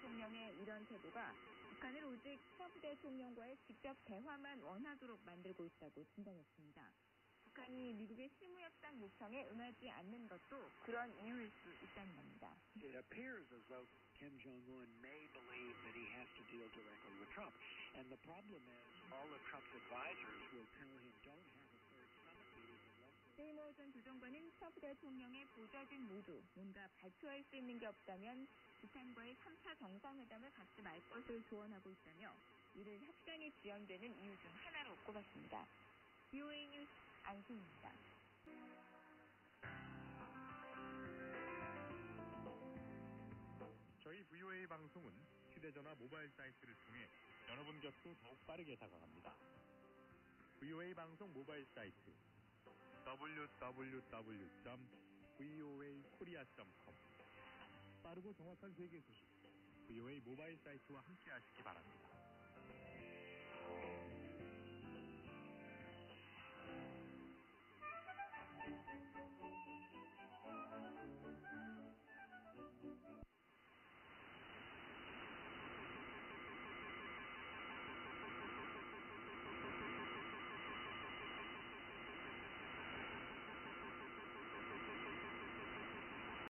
대통령의 이런 태도가 북한을 오직 트럼프 대통령과의 직접 대화만 원하도록 만들고 있다고 진단했습니다. 북한이 미국의 실무협상 요청에 응하지 않는 것도 그런 이유일 수 있다는 겁니다. It appears as though Kim Jong Un may believe that he has to deal directly with Trump. And the problem is, all of Trump's advisors will tell him, don't have a third summit meeting unless 세이머 전 조정관은 트럼프 대통령의 보좌진 모두 뭔가 발표할 수 있는 게 없다면 북한과의 3차 정상회담을 갖지 말 것을 조언하고 있다며 이를 협상이 지연되는 이유 중 하나로 꼽았습니다. BOA 뉴스 안승입니다. 저희 VOA 방송은 휴대전화 모바일 사이트를 통해 여러분 곁으로 더욱 빠르게 다가갑니다. VOA 방송 모바일 사이트 www.voakorea.com 빠르고 정확한 세계 소식 VOA 모바일 사이트와 함께 하시기 바랍니다.